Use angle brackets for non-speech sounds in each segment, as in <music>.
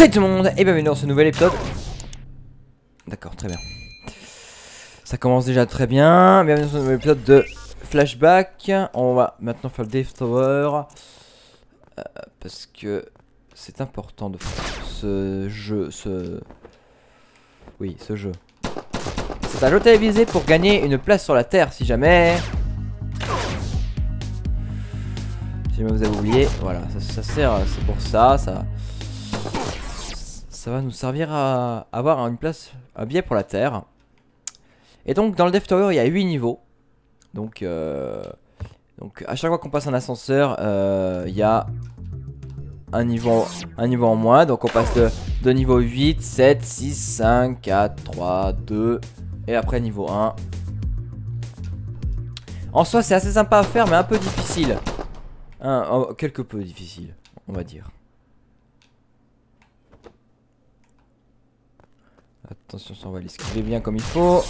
Salut tout le monde et bienvenue dans ce nouvel épisode. D'accord, très bien. Ça commence déjà très bien. Bienvenue dans ce nouvel épisode de Flashback. On va maintenant faire le Dave Tower. Euh, parce que c'est important de faire ce jeu. Ce. Oui, ce jeu. C'est un jeu télévisé pour gagner une place sur la Terre si jamais. Si jamais vous avez oublié, voilà, ça, ça sert, c'est pour ça, ça ça va nous servir à avoir une place, un biais pour la Terre. Et donc dans le Death Tower, il y a 8 niveaux. Donc, euh, donc à chaque fois qu'on passe un ascenseur, euh, il y a un niveau, un niveau en moins. Donc on passe de, niveau 8, 7, 6, 5, 4, 3, 2. Et après niveau 1. En soi, c'est assez sympa à faire, mais un peu difficile. Hein, quelque peu difficile, on va dire. Attention, on va l'esquiver bien comme il faut.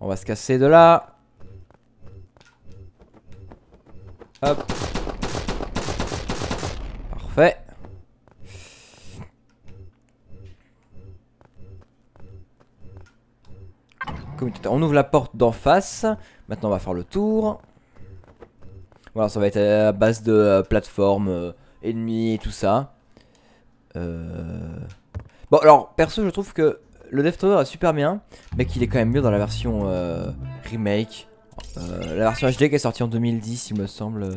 On va se casser de là. Hop. Parfait. On ouvre la porte d'en face. Maintenant, on va faire le tour. Voilà, ça va être à base de euh, plateforme, euh, ennemis et tout ça. Euh... Bon, alors, perso, je trouve que le Death est super bien, mais qu'il est quand même mieux dans la version euh, remake. Euh, la version HD qui est sortie en 2010, il me semble, euh,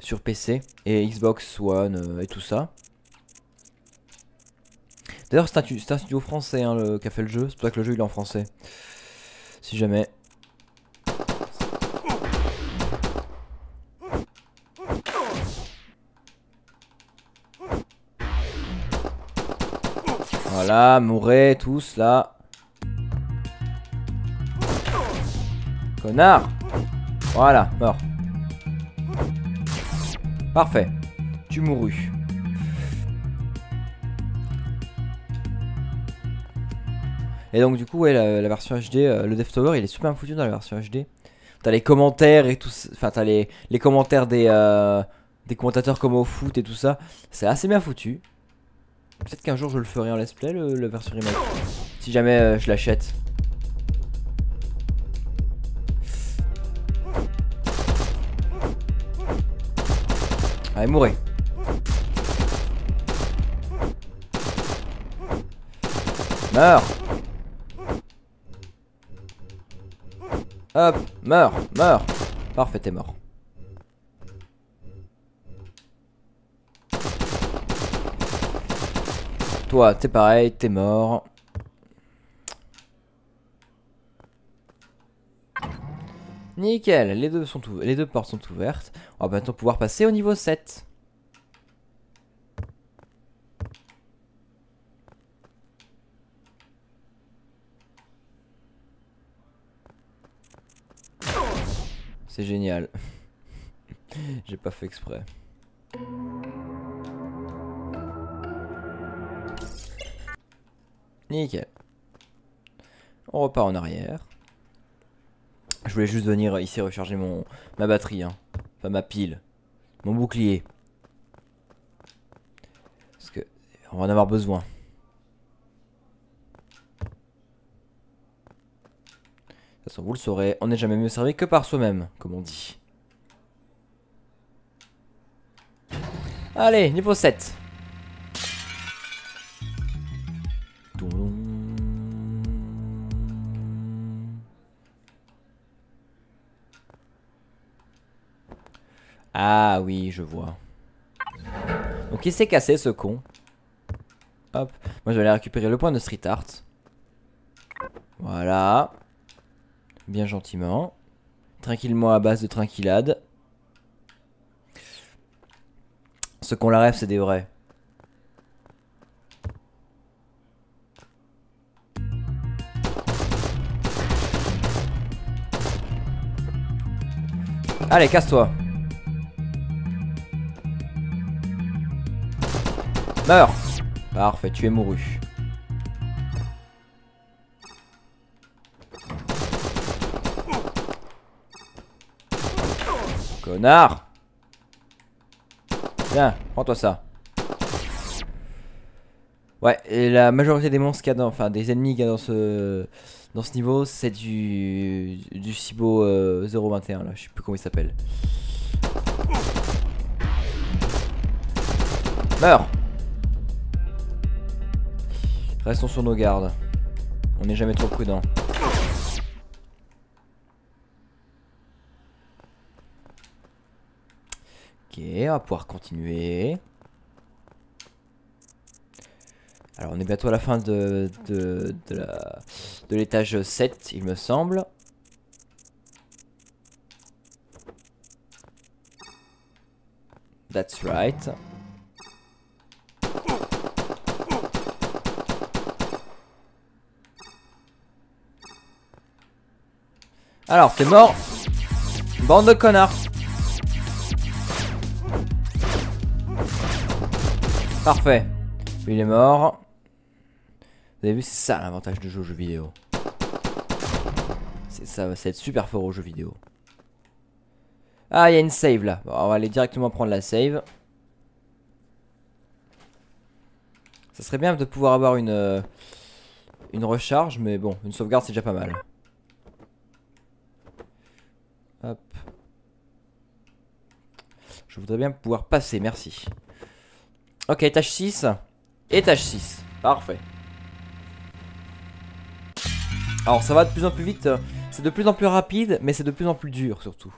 sur PC et Xbox One et tout ça. D'ailleurs, c'est un, studio français hein, qui a fait le jeu, c'est pour ça que le jeu il est en français. Si jamais. Voilà, mourrez tous là. Connard Voilà, mort. Parfait. Tu mourus. Et donc du coup, ouais, la, version HD, euh, le Death Tower, il est super foutu dans la version HD. T'as les commentaires et tout, enfin t'as les, les commentaires des, euh, des commentateurs comme au foot et tout ça. C'est assez bien foutu. Peut-être qu'un jour je le ferai en let's play, le, version remake. Si jamais euh, je l'achète. Allez, mourrez. Meurs Hop, meurs, meurs Parfait, t'es mort. T'es pareil, t'es mort. Nickel, les deux, sont les deux portes sont ouvertes. On va maintenant pouvoir passer au niveau 7. C'est génial. <laughs> J'ai pas fait exprès. Nickel. On repart en arrière. Je voulais juste venir ici recharger mon ma batterie. Hein. Enfin ma pile. Mon bouclier. Parce que on va en avoir besoin. De toute façon, vous le saurez, on n'est jamais mieux servi que par soi-même, comme on dit. Allez, niveau 7. Ah oui, je vois. Donc il s'est cassé ce con. Hop. Moi je vais aller récupérer le point de street art. Voilà. Bien gentiment. Tranquillement à base de tranquillade. Ce qu'on la rêve, c'est des vrais. Allez, casse-toi. Meurs Parfait, tu es mouru. Connard Tiens, prends-toi ça. Ouais, et la majorité des monstres qu'il y a dans, enfin des ennemis qu'il y a dans ce dans ce niveau, c'est du du Cibo euh, 021 là, je sais plus comment il s'appelle. Meurs Restons sur nos gardes. On n'est jamais trop prudent. Ok, on va pouvoir continuer. Alors on est bientôt à la fin de, de, de l'étage 7 il me semble. That's right. Alors, t'es mort Bande de connards Parfait. Il est mort. Vous avez vu, c'est ça l'avantage de jouer aux vidéo. C'est ça, va être super fort aux jeux vidéo. Ah, il y a une save là. on va aller directement prendre la save. Ça serait bien de pouvoir avoir une, euh, une recharge, mais bon, une sauvegarde c'est déjà pas mal. Hop. Je voudrais bien pouvoir passer, merci. Ok, étage 6. Étage 6. Parfait. Alors ça va de plus en plus vite. C'est de plus en plus rapide, mais c'est de plus en plus dur surtout.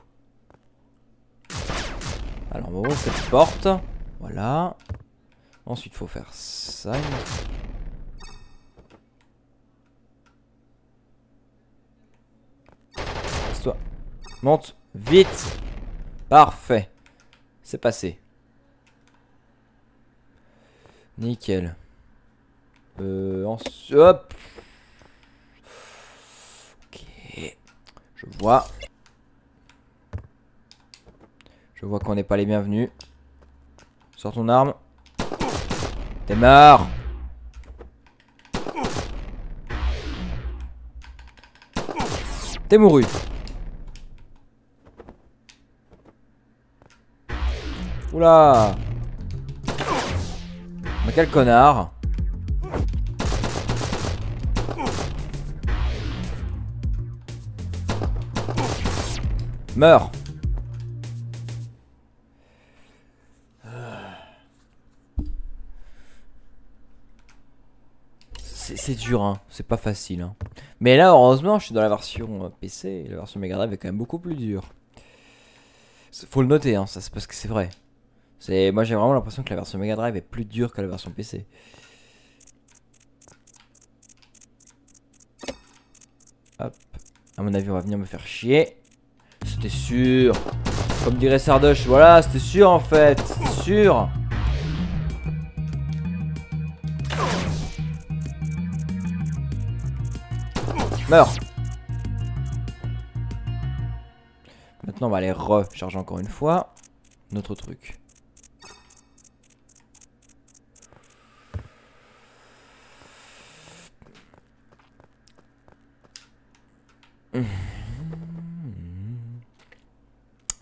Alors on va cette porte. Voilà. Ensuite faut faire ça. Monte vite. Parfait. C'est passé. Nickel. Euh, hop. Ok. Je vois. Je vois qu'on n'est pas les bienvenus. Sors ton arme. T'es mort. T'es mouru. Oula mais quel connard Meurs C'est dur, hein. c'est pas facile. Hein. Mais là, heureusement, je suis dans la version euh, PC. La version Mega Drive est quand même beaucoup plus dure. Faut le noter, hein, ça c'est parce que c'est vrai. C'est moi j'ai vraiment l'impression que la version Mega Drive est plus dure que la version PC. Hop. À mon avis, on va venir me faire chier. C'était sûr. Comme dirait Sardoche, voilà, c'était sûr en fait. C'était sûr. Meurs. Maintenant, on va aller recharger encore une fois notre truc.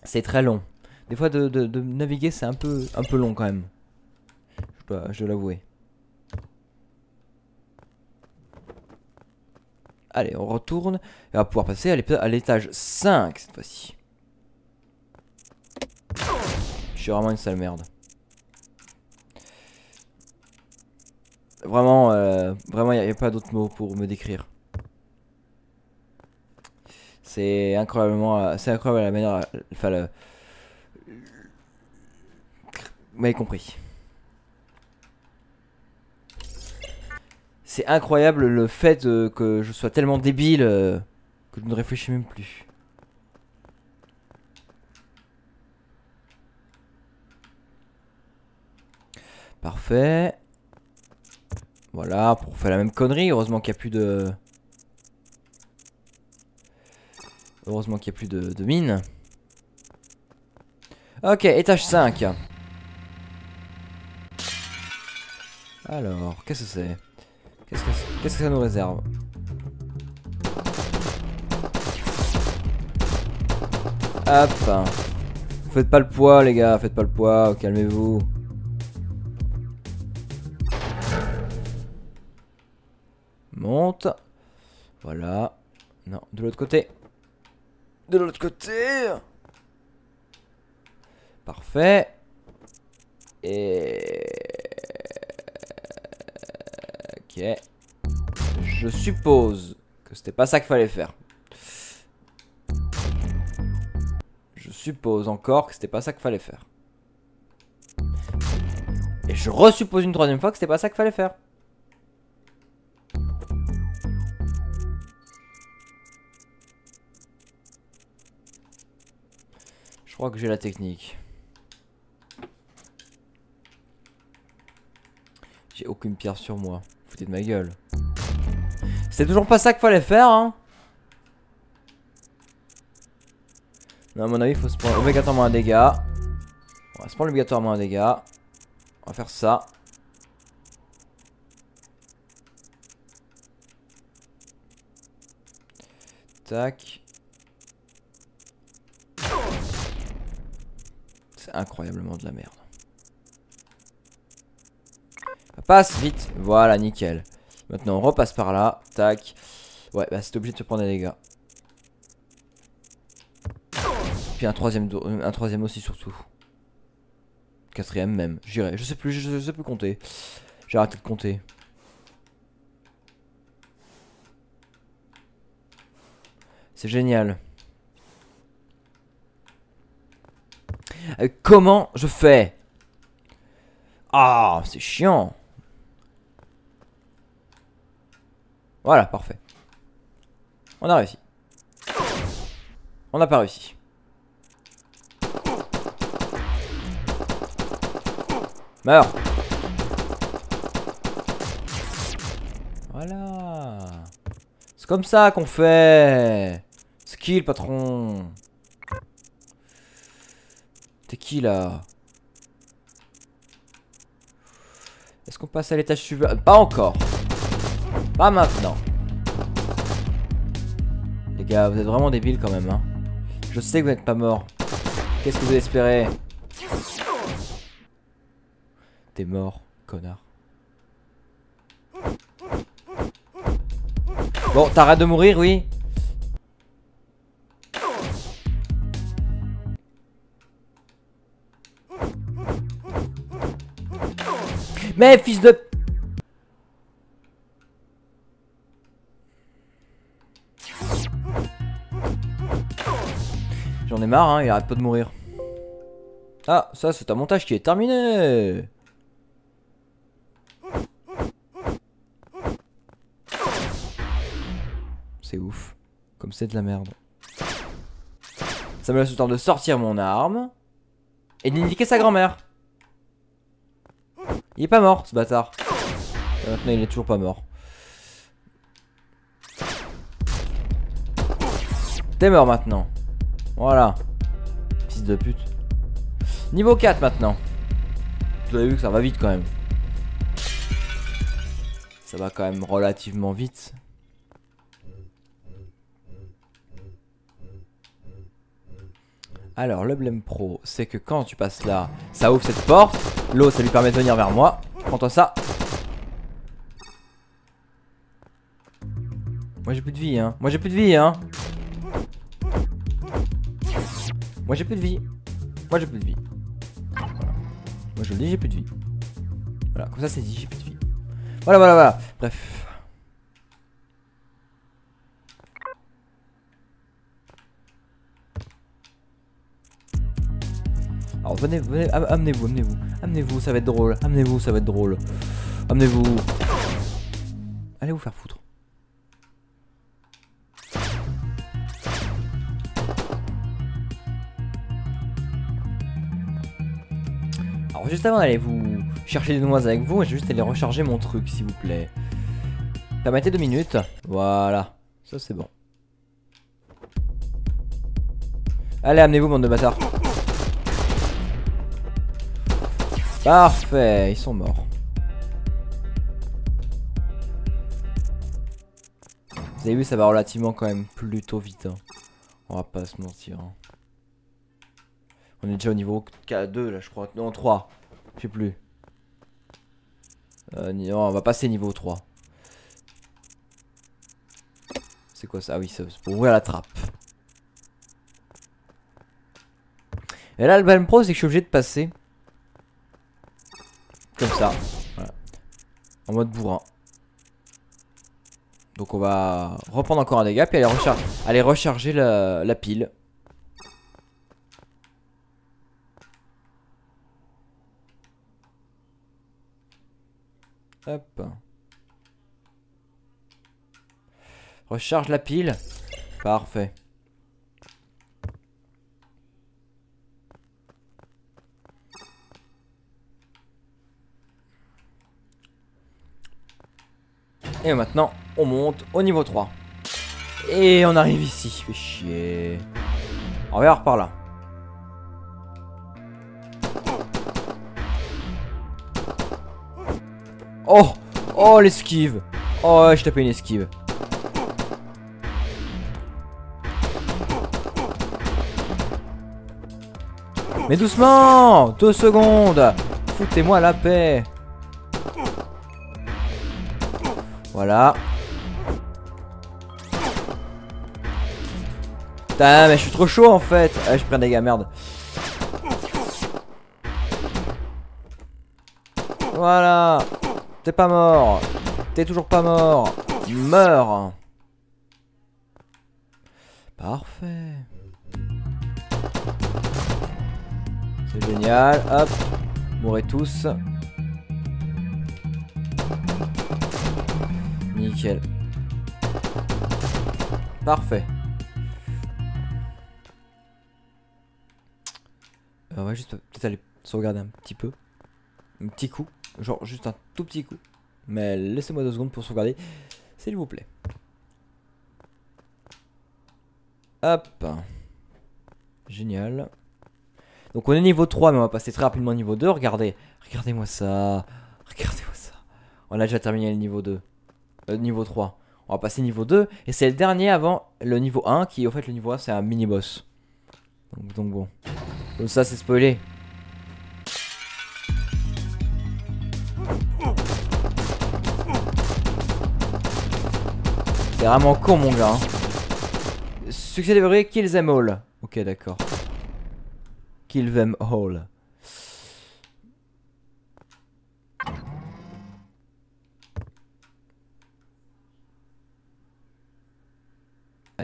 C'est très long. Des fois de, naviguer c'est un peu, long quand même. Je dois, l'avouer. Allez, on retourne. Et on va pouvoir passer à l'étage 5 cette fois-ci. Je suis vraiment une sale merde. Vraiment, euh, vraiment, il n'y a pas d'autre mot pour me décrire. C'est incroyablement, c'est incroyable la manière, enfin le, vous m'avez compris. C'est incroyable le fait que je sois tellement débile que je ne réfléchis même plus. Parfait. Voilà, pour faire la même connerie. Heureusement qu'il n'y a plus de... Heureusement qu'il n'y a plus de, mines. Ok, étage 5. Alors, qu'est-ce que c'est? Qu'est-ce que, que ça nous réserve? Hop Faites pas le poids les gars, faites pas le poids, calmez-vous. monte. Voilà. Non, de l'autre côté. De l'autre côté. Parfait. Et... Ok. Je suppose que c'était pas ça qu'il fallait faire. Je suppose encore que c'était pas ça qu'il fallait faire. Et je resuppose une troisième fois que c'était pas ça qu'il fallait faire. Je crois que j'ai la technique. J'ai aucune pierre sur moi. Foutez de ma gueule. C'est toujours pas ça qu'il fallait faire, hein. Non, à mon avis, il faut se prendre obligatoirement un dégât. On va se prendre obligatoirement un dégât. On va faire ça. Tac. Incroyablement de la merde. Passe vite. Voilà, nickel. Maintenant, on repasse par là. Tac. Ouais, bah c'est obligé de se prendre des dégâts. Puis un troisième, un troisième aussi surtout. Quatrième même. J'irai. Je sais plus, je, sais plus compter. J'ai arrêté de compter. C'est génial. Euh, comment je fais? Ah, c'est chiant. Voilà, parfait. On a réussi. On n'a pas réussi. Meurs Voilà C'est comme ça qu'on fait Skill, patron Qui, là? Est-ce qu'on passe à l'étage suivant? Pas encore pas maintenant. Les gars, vous êtes vraiment débiles quand même, hein. Je sais que vous n'êtes pas mort. Qu'est-ce que vous espérez? T'es mort, connard. Bon, t'arrêtes de mourir, oui? Mais fils de J'en ai marre, hein, il arrête pas de mourir. Ah, ça c'est un montage qui est terminé C'est ouf. Comme c'est de la merde. Ça me laisse le temps de sortir mon arme. Et d'indiquer sa grand-mère. Il est pas mort, ce bâtard. maintenant, il est toujours pas mort. T'es mort maintenant. Voilà. Fils de pute. Niveau 4 maintenant. Vous avez vu que ça va vite quand même. Ça va quand même relativement vite. Alors, le Blame Pro, c'est que quand tu passes là, ça ouvre cette porte. L'eau, ça lui permet de venir vers moi. Prends-toi ça. Moi, j'ai plus de vie, hein. Moi, j'ai plus de vie, hein. Moi j'ai plus de vie. Moi j'ai plus de vie. Moi je le dis, j'ai plus de vie. Voilà, comme ça c'est dit, j'ai plus de vie. Voilà, voilà, voilà. Bref. Alors venez, venez, amenez-vous, amenez-vous, amenez-vous, ça va être drôle, amenez-vous, ça va être drôle, amenez-vous. Allez vous faire foutre. juste avant d'aller vous chercher des noises avec vous, je vais juste aller recharger mon truc, s'il vous plaît. Permettez deux minutes. Voilà. Ça, c'est bon. Allez, amenez-vous, bande de bâtards. Parfait, ils sont morts. Vous avez vu, ça va relativement quand même plutôt vite. Hein. On va pas se mentir. Hein. On est déjà au niveau 2 là, je crois. Non, 3. Je sais plus. Euh, on va passer niveau 3. C'est quoi ça? Ah oui, c'est pour ouvrir la trappe. Et là, le problème pro, c'est que je suis obligé de passer. Comme ça. En mode bourrin. Donc on va reprendre encore un dégât, puis aller, aller recharger la, la pile. Hop. Recharge la pile. Parfait. Et maintenant, on monte au niveau 3. Et on arrive ici. Fait chier. On va voir par là. Oh Oh l'esquive Oh je tapé une esquive Mais doucement Deux secondes Foutez-moi la paix Voilà. Putain, mais je suis trop chaud en fait. Ah, je prends des gars, merde. Voilà. T'es pas mort. T'es toujours pas mort. Meurs. Parfait. C'est génial. Hop. Mourrez tous. Nickel. Parfait. Euh, on va juste peut-être aller sauvegarder un petit peu. Un petit coup. Genre juste un tout petit coup. Mais laissez-moi deux secondes pour sauvegarder. S'il vous plaît. Hop. Génial. Donc on est niveau 3 mais on va passer très rapidement au niveau 2. Regardez. Regardez-moi ça. Regardez-moi ça. On a déjà terminé le niveau 2. Euh, niveau 3. On va passer niveau 2. Et c'est le dernier avant le niveau 1 qui, au fait, le niveau 1, c'est un mini-boss. Donc, bon. Donc ça, c'est spoilé. C'est vraiment con, mon gars. Hein. Succès déverrouillé, kill them all. Ok, d'accord. Kill them all.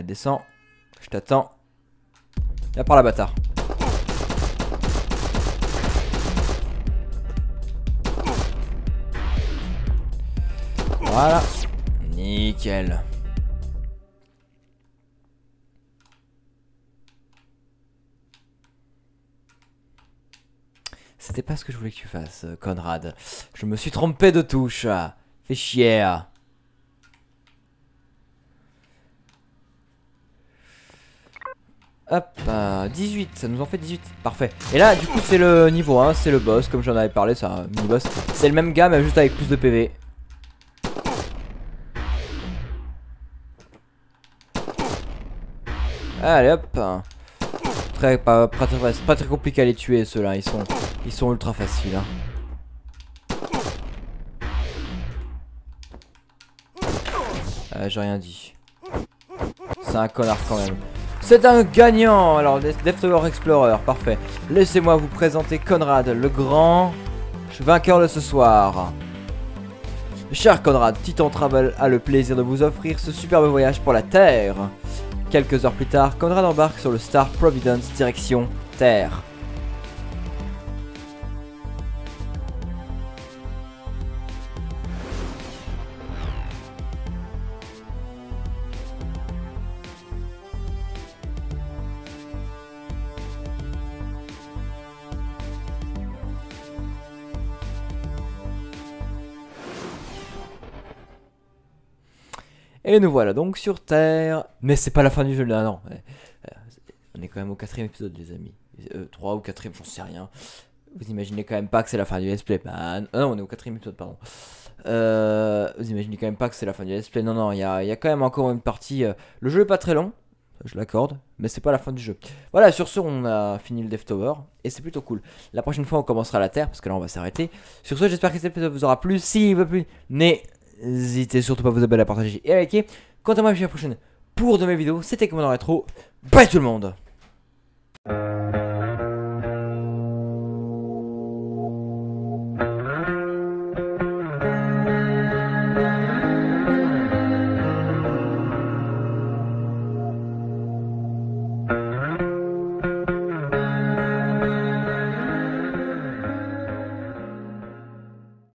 Descends. Je t'attends. Viens par la bâtard. Voilà. Nickel. C'était pas ce que je voulais que tu fasses, Conrad. Je me suis trompé de touche. Fais chier. Hop, 18, ça nous en fait 18, parfait. Et là, du coup, c'est le niveau 1, c'est le boss, comme j'en avais parlé, c'est un mini-boss. C'est le même gars, mais juste avec plus de PV. Allez, hop. Très, pas très compliqué à les tuer, ceux-là, ils sont, ils sont ultra faciles. Hein. Euh, J'ai rien dit. C'est un connard quand même. C'est un gagnant Alors, Tower Explorer, parfait. Laissez-moi vous présenter Conrad, le grand vainqueur de ce soir. Cher Conrad, Titan Travel a le plaisir de vous offrir ce superbe voyage pour la Terre. Quelques heures plus tard, Conrad embarque sur le Star Providence direction Terre. Et nous voilà donc sur Terre. Mais c'est pas la fin du jeu là, non. On est quand même au quatrième épisode, les amis. Euh, 3 ou quatrième, j'en sais rien. Vous imaginez quand même pas que c'est la fin du let's play. Bah, non, on est au quatrième épisode, pardon. Euh, vous imaginez quand même pas que c'est la fin du let's play. Non, non, il y a, a, quand même encore une partie. Euh, le jeu est pas très long, je l'accorde, mais c'est pas la fin du jeu. Voilà, sur ce, on a fini le Death Tower et c'est plutôt cool. La prochaine fois, on commencera la Terre parce que là, on va s'arrêter. Sur ce, j'espère que cet épisode vous aura plu. S'il vous plaît, n'hésitez surtout pas à vous abonner, à partager et à liker. Quant à moi, je à la prochaine pour de mes vidéos. C'était Commandant Retro. Bye tout le monde